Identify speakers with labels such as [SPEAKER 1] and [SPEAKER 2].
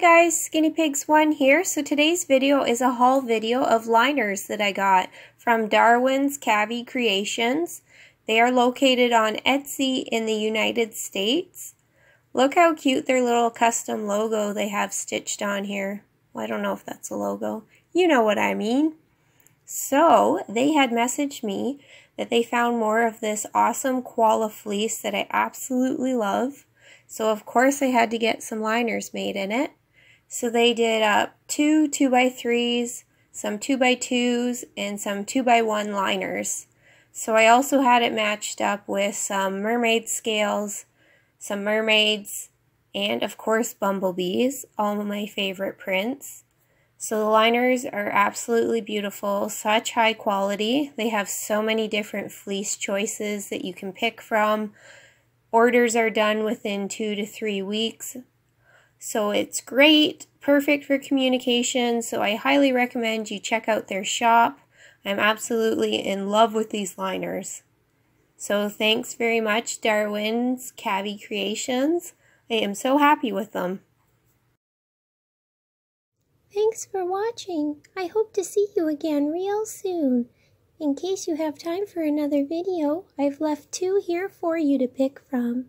[SPEAKER 1] guys, Skinny Pigs 1 here. So today's video is a haul video of liners that I got from Darwin's Cavy Creations. They are located on Etsy in the United States. Look how cute their little custom logo they have stitched on here. Well, I don't know if that's a logo. You know what I mean. So they had messaged me that they found more of this awesome koala fleece that I absolutely love. So of course I had to get some liners made in it. So they did uh, two 2x3s, some 2x2s, and some 2x1 liners. So I also had it matched up with some mermaid scales, some mermaids, and of course bumblebees, all my favorite prints. So the liners are absolutely beautiful, such high quality. They have so many different fleece choices that you can pick from. Orders are done within two to three weeks. So it's great, perfect for communication. So I highly recommend you check out their shop. I'm absolutely in love with these liners. So thanks very much, Darwin's Cavy Creations. I am so happy with them.
[SPEAKER 2] Thanks for watching. I hope to see you again real soon. In case you have time for another video, I've left two here for you to pick from.